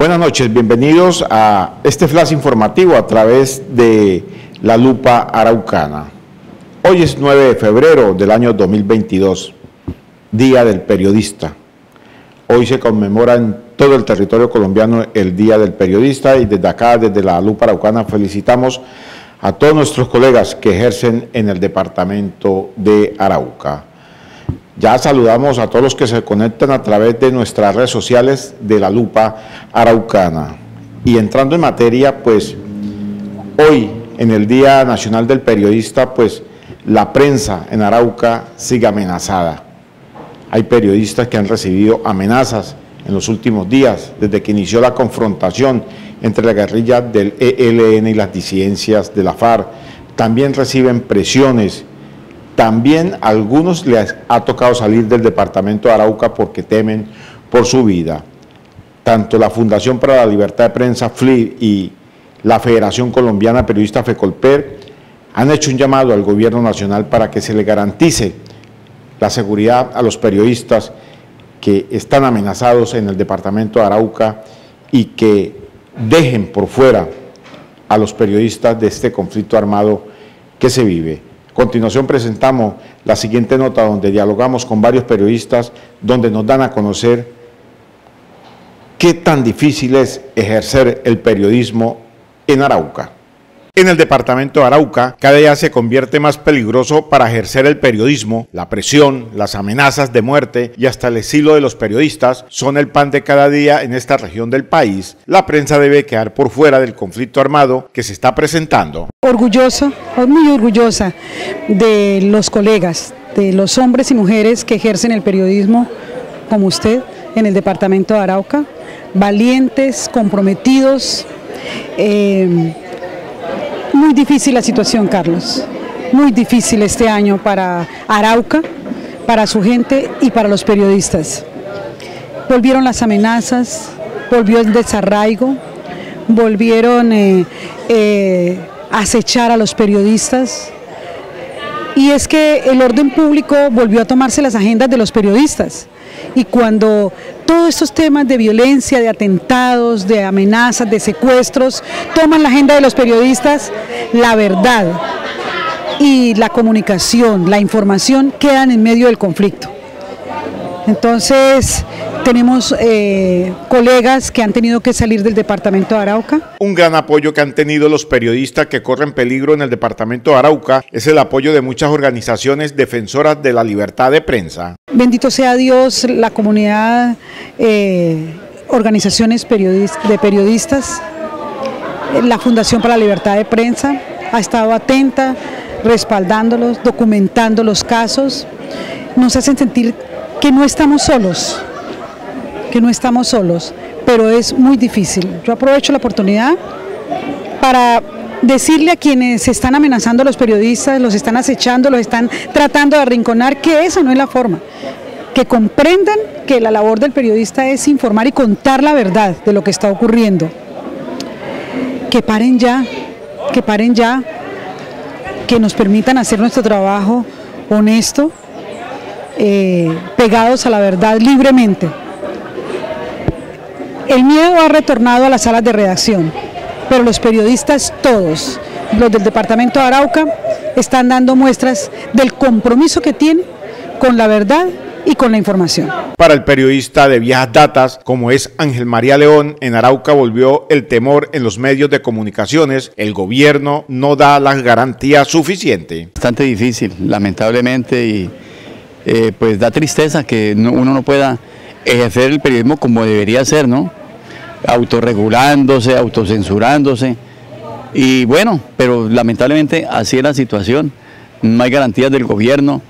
Buenas noches, bienvenidos a este flash informativo a través de la lupa araucana. Hoy es 9 de febrero del año 2022, Día del Periodista. Hoy se conmemora en todo el territorio colombiano el Día del Periodista y desde acá, desde la lupa araucana, felicitamos a todos nuestros colegas que ejercen en el departamento de Arauca. Ya saludamos a todos los que se conectan a través de nuestras redes sociales de la Lupa Araucana. Y entrando en materia, pues hoy, en el Día Nacional del Periodista, pues la prensa en Arauca sigue amenazada. Hay periodistas que han recibido amenazas en los últimos días, desde que inició la confrontación entre la guerrilla del ELN y las disidencias de la FARC. También reciben presiones también a algunos les ha tocado salir del departamento de Arauca porque temen por su vida. Tanto la Fundación para la Libertad de Prensa, FLI, y la Federación Colombiana Periodista FECOLPER han hecho un llamado al gobierno nacional para que se le garantice la seguridad a los periodistas que están amenazados en el departamento de Arauca y que dejen por fuera a los periodistas de este conflicto armado que se vive. Continuación presentamos la siguiente nota donde dialogamos con varios periodistas donde nos dan a conocer qué tan difícil es ejercer el periodismo en Arauca. En el departamento de Arauca, cada día se convierte más peligroso para ejercer el periodismo. La presión, las amenazas de muerte y hasta el exilio de los periodistas son el pan de cada día en esta región del país. La prensa debe quedar por fuera del conflicto armado que se está presentando. Orgulloso, muy orgullosa de los colegas, de los hombres y mujeres que ejercen el periodismo como usted en el departamento de Arauca, valientes, comprometidos. Eh, muy difícil la situación, Carlos. Muy difícil este año para Arauca, para su gente y para los periodistas. Volvieron las amenazas, volvió el desarraigo, volvieron eh, eh, a acechar a los periodistas. Y es que el orden público volvió a tomarse las agendas de los periodistas. Y cuando todos estos temas de violencia, de atentados, de amenazas, de secuestros, toman la agenda de los periodistas, la verdad y la comunicación, la información quedan en medio del conflicto. Entonces, tenemos eh, colegas que han tenido que salir del departamento de Arauca. Un gran apoyo que han tenido los periodistas que corren peligro en el departamento de Arauca es el apoyo de muchas organizaciones defensoras de la libertad de prensa. Bendito sea Dios, la comunidad, eh, organizaciones de periodistas, la Fundación para la Libertad de Prensa ha estado atenta, respaldándolos, documentando los casos, nos hacen sentir que no estamos solos, que no estamos solos, pero es muy difícil. Yo aprovecho la oportunidad para decirle a quienes están amenazando a los periodistas, los están acechando, los están tratando de arrinconar, que esa no es la forma. Que comprendan que la labor del periodista es informar y contar la verdad de lo que está ocurriendo. Que paren ya, que paren ya, que nos permitan hacer nuestro trabajo honesto, eh, pegados a la verdad libremente. El miedo ha retornado a las salas de redacción, pero los periodistas todos, los del departamento de Arauca, están dando muestras del compromiso que tienen con la verdad y con la información. Para el periodista de viejas datas, como es Ángel María León, en Arauca volvió el temor en los medios de comunicaciones. El gobierno no da las garantías suficientes. Bastante difícil, lamentablemente, y eh, pues da tristeza que uno no pueda ejercer el periodismo como debería ser, ¿no? Autorregulándose, autocensurándose. Y bueno, pero lamentablemente así es la situación. No hay garantías del gobierno.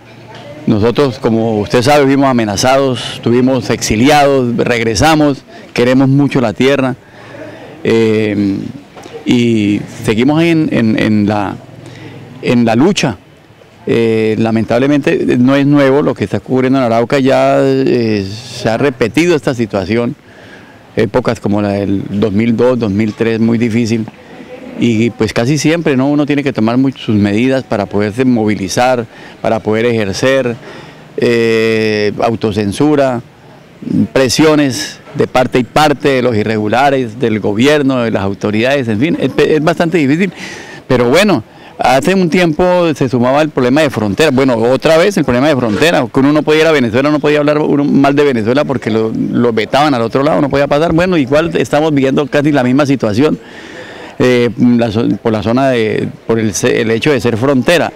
Nosotros, como usted sabe, vimos amenazados, estuvimos exiliados, regresamos, queremos mucho la tierra. Eh, y seguimos en, la, en la lucha eh, lamentablemente no es nuevo lo que está ocurriendo en Arauca, ya eh, se ha repetido esta situación, épocas como la del 2002, 2003, muy difícil, y pues casi siempre ¿no? uno tiene que tomar sus medidas para poderse movilizar, para poder ejercer, eh, autocensura, presiones de parte y parte de los irregulares, del gobierno, de las autoridades, en fin, es, bastante difícil. Pero bueno, hace un tiempo se sumaba el problema de frontera. Bueno, otra vez el problema de frontera, que uno no podía ir a Venezuela, no podía hablar mal de Venezuela porque lo, vetaban al otro lado, no podía pasar. Bueno, igual estamos viviendo casi la misma situación eh, por la zona de, por el, el hecho de ser frontera.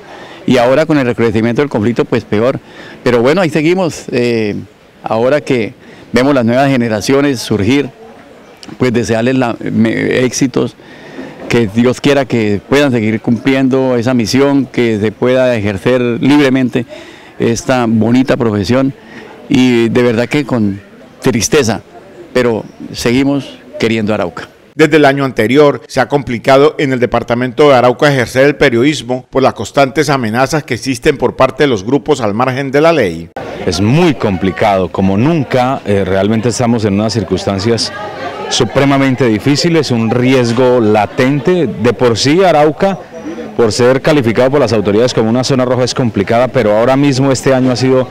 Y ahora con el recrudecimiento del conflicto, pues peor. Pero bueno, ahí seguimos. Eh, ahora que vemos las nuevas generaciones surgir, pues desearles éxitos, que Dios quiera que puedan seguir cumpliendo esa misión, que se pueda ejercer libremente esta bonita profesión y de verdad que con tristeza, pero seguimos queriendo Arauca. Desde el año anterior se ha complicado en el departamento de Arauca ejercer el periodismo por las constantes amenazas que existen por parte de los grupos al margen de la ley es muy complicado, como nunca, eh, realmente estamos en unas circunstancias supremamente difíciles, un riesgo latente, de por sí Arauca por ser calificado por las autoridades como una zona roja es complicada, pero ahora mismo este año ha sido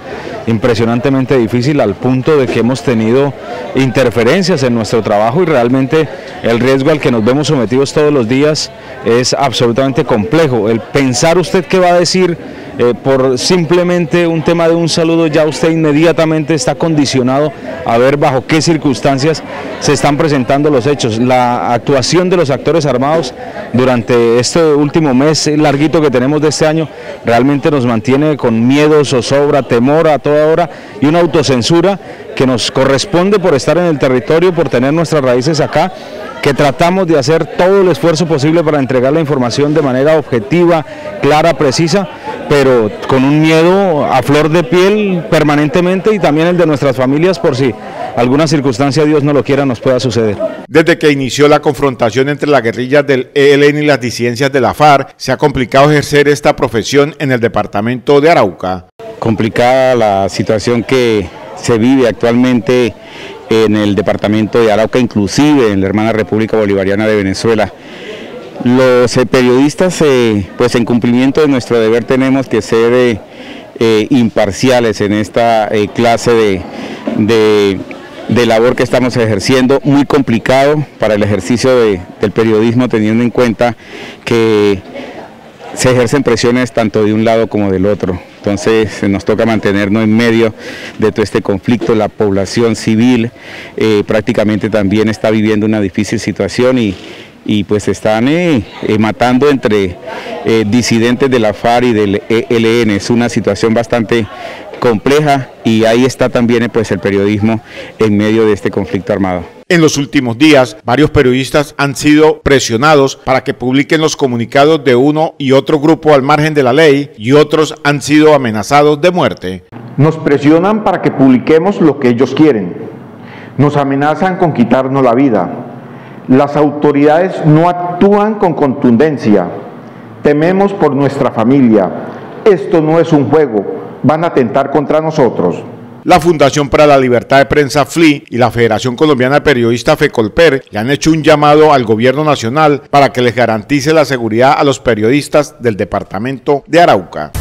impresionantemente difícil al punto de que hemos tenido interferencias en nuestro trabajo y realmente el riesgo al que nos vemos sometidos todos los días es absolutamente complejo. El pensar usted qué va a decir eh, por simplemente un tema de un saludo, ya usted inmediatamente está condicionado a ver bajo qué circunstancias se están presentando los hechos. La actuación de los actores armados durante este último mes larguito que tenemos de este año realmente nos mantiene con miedo, zozobra, temor a toda hora y una autocensura que nos corresponde por estar en el territorio, por tener nuestras raíces acá que tratamos de hacer todo el esfuerzo posible para entregar la información de manera objetiva, clara, precisa, pero con un miedo a flor de piel permanentemente y también el de nuestras familias por si alguna circunstancia, Dios no lo quiera, nos pueda suceder. Desde que inició la confrontación entre las guerrillas del ELN y las disidencias de la FARC, se ha complicado ejercer esta profesión en el departamento de Arauca. Complicada la situación que se vive actualmente en el departamento de Arauca, inclusive en la hermana República Bolivariana de Venezuela. Los eh, periodistas, eh, pues en cumplimiento de nuestro deber tenemos que ser eh, imparciales en esta clase de, labor que estamos ejerciendo, muy complicado para el ejercicio del periodismo teniendo en cuenta que se ejercen presiones tanto de un lado como del otro. Entonces nos toca mantenernos en medio de todo este conflicto. La población civil prácticamente también está viviendo una difícil situación y, y pues están eh, eh, matando entre disidentes de la FARC y del ELN. Es una situación bastante compleja y ahí está también pues, el periodismo en medio de este conflicto armado. En los últimos días, varios periodistas han sido presionados para que publiquen los comunicados de uno y otro grupo al margen de la ley y otros han sido amenazados de muerte. Nos presionan para que publiquemos lo que ellos quieren. Nos amenazan con quitarnos la vida. Las autoridades no actúan con contundencia. Tememos por nuestra familia. Esto no es un juego. Van a atentar contra nosotros. La Fundación para la Libertad de Prensa FLI y la Federación Colombiana de Periodistas FECOLPER le han hecho un llamado al gobierno nacional para que les garantice la seguridad a los periodistas del departamento de Arauca.